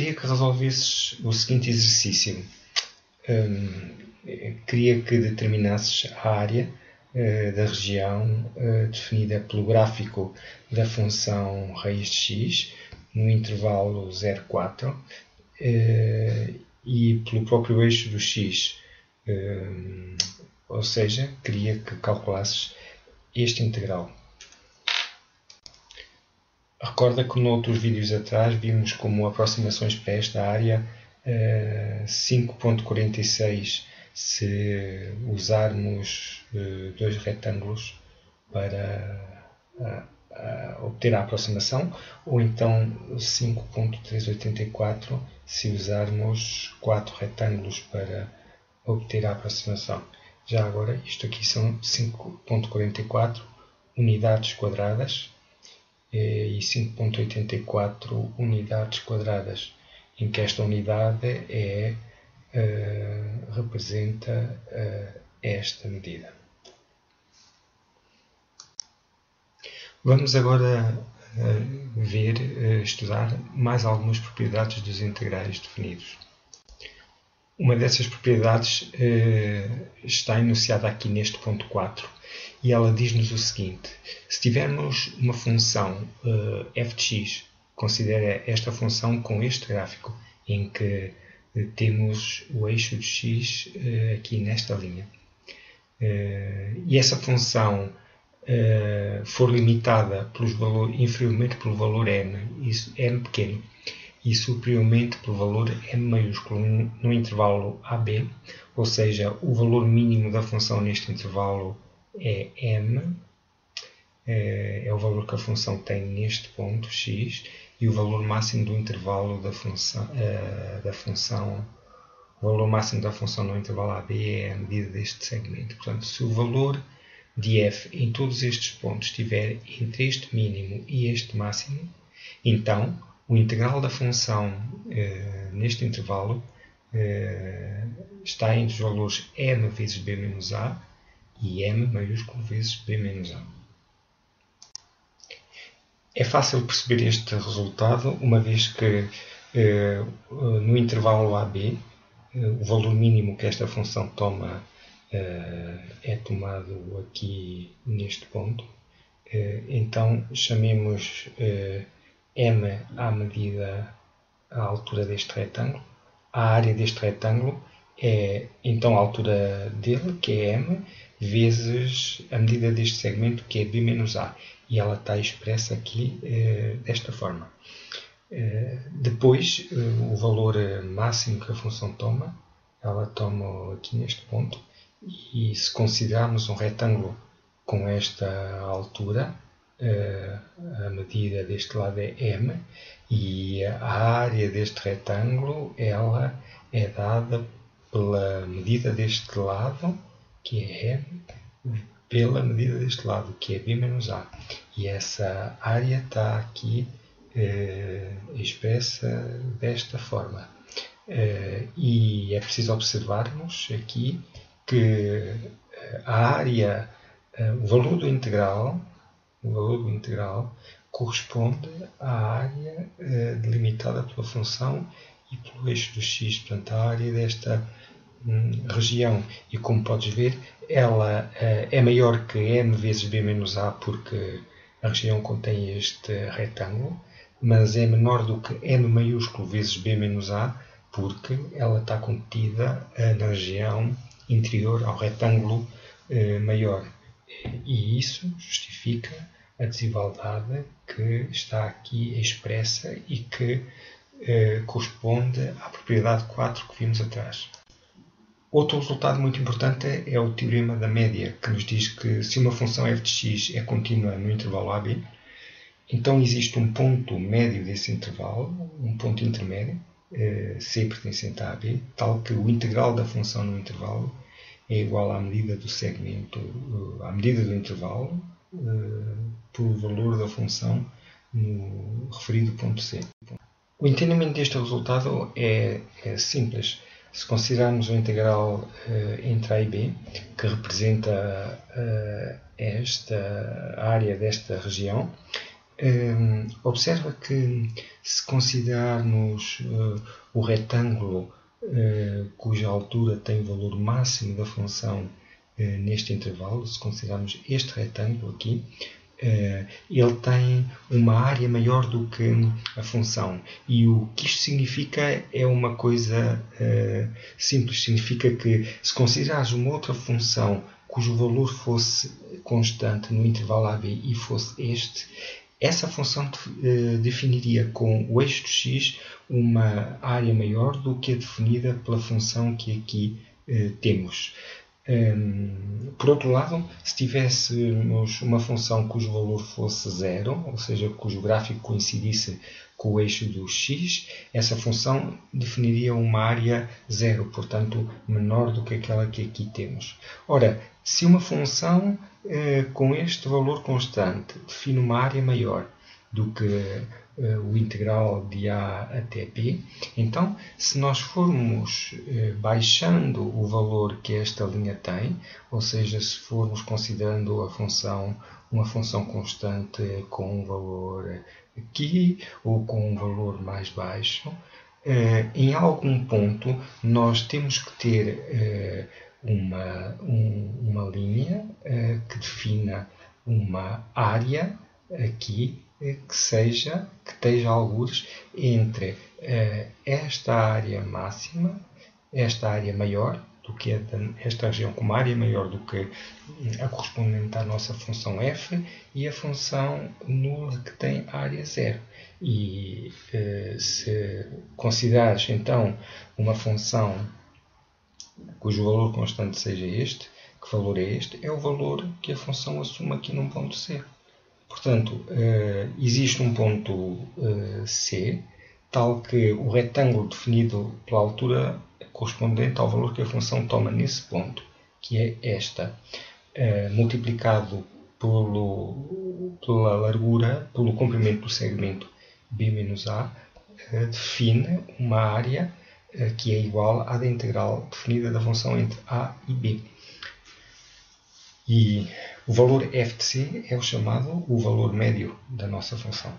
queria que resolvesses o seguinte exercício. Um, queria que determinasses a área uh, da região uh, definida pelo gráfico da função raiz de x no intervalo 0,4 uh, e pelo próprio eixo do x. ou seja, queria que calculasses este integral. Recorda que noutros vídeos atrás vimos como aproximações para esta área 5.46 se usarmos uh, dois retângulos para obter a aproximação, ou então 5.384 se usarmos quatro retângulos para obter a aproximação. Já agora, isto aqui são 5.44 unidades quadradas e 5.84 unidades quadradas, em que esta unidade é uh, representa uh, esta medida. Vamos agora uh, ver, estudar mais algumas propriedades dos integrais definidos. Uma dessas propriedades está enunciada aqui neste ponto 4 e ela diz-nos o seguinte: se tivermos uma função f de x, considera esta função com este gráfico, em que temos o eixo de x uh, aqui nesta linha. Uh, e essa função uh, for limitada pelos valor, inferiormente pelo valor n, isso, n pequeno, e superiormente pelo valor m maiúsculo no intervalo AB, ou seja, o valor mínimo da função neste intervalo é m, é, é o valor que a função tem neste ponto x, e o valor máximo do intervalo da função, uh, da função o valor máximo da função no intervalo AB é a medida deste segmento. Portanto, se o valor de f em todos estes pontos estiver entre este mínimo e este máximo, então o integral da função uh, neste intervalo uh, está entre os valores m vezes b menos a e m maiúsculo vezes b menos a. É fácil perceber este resultado, uma vez que eh, no intervalo AB, eh, o valor mínimo que esta função toma eh, é tomado aqui neste ponto. então, chamemos M à medida, à altura deste retângulo. A área deste retângulo é então a altura dele, que é M, vezes a medida deste segmento, que é B menos A e ela está expressa aqui eh, desta forma. Eh, depois, eh, o valor máximo que a função toma, ela toma aqui neste ponto, e se considerarmos um retângulo com esta altura, a medida deste lado é m, e a área deste retângulo ela é dada pela medida deste lado, que é m, pela medida deste lado, que é b menos a. E essa área está aqui eh, expressa desta forma. Eh, e é preciso observarmos aqui que eh, a área, eh, o valor do integral, o valor do integral corresponde à área delimitada pela função e pelo eixo do x, portanto a área desta região. E como podes ver, ela uh, é maior que m vezes b menos a porque a região contém este retângulo, mas é menor do que m maiúsculo vezes b menos a porque ela está contida uh, na região interior ao retângulo uh, maior. E isso justifica a desigualdade que está aqui expressa e que corresponde à propriedade 4 que vimos atrás. Outro resultado muito importante é o teorema da média, que nos diz que se uma função f de x é contínua no intervalo AB, então existe um ponto médio desse intervalo, um ponto intermédio, eh, C pertencente a AB, tal que o integral da função no intervalo é igual à medida do segmento, eh, à medida do intervalo, eh, pelo valor da função no referido ponto C. O entendimento deste resultado é, é simples se considerarmos o integral uh, entre A e B, que representa uh, esta área desta região, Um, observa que se considerarmos uh, o retângulo cuja altura tem o valor máximo da função neste intervalo, se considerarmos este retângulo aqui, ele tem uma área maior do que a função. E o que isto significa é uma coisa simples. Significa que se considerares uma outra função cujo valor fosse constante no intervalo AB e fosse este, essa função uh, definiria com o eixo x uma área maior do que a definida pela função que aqui temos. Um, ehm, por outro lado, se tivéssemos uma função cujo valor fosse zero, ou seja, cujo gráfico coincidisse com o eixo do x, essa função definiria uma área zero, portanto menor do que aquela que aqui temos. Ora, se uma função eh, com este valor constante define uma área maior do que eh, o integral de a até b, então se nós formos eh, baixando o valor que esta linha tem, ou seja, se formos considerando a função uma função constante com um valor aqui ou com um valor mais baixo, em algum ponto nós temos que ter uma, um, uma linha que defina uma área aqui que seja, que esteja alguns entre uh, esta área máxima, esta área maior do que esta região com uma área maior do que a correspondente à nossa função f e a função nula que tem área zero. E se considerares então uma função cujo valor constante seja este, que valor é este? É o valor que a função assume aqui num ponto C. Portanto, eh, existe um ponto eh, C, tal que o retângulo definido pela altura correspondente ao valor que a função toma nesse ponto, que é esta, eh, multiplicado pelo, pela largura, pelo comprimento do segmento B menos A, define uma área que é igual à da integral definida da função entre a e b. E o valor f de c é o chamado o valor médio da nossa função.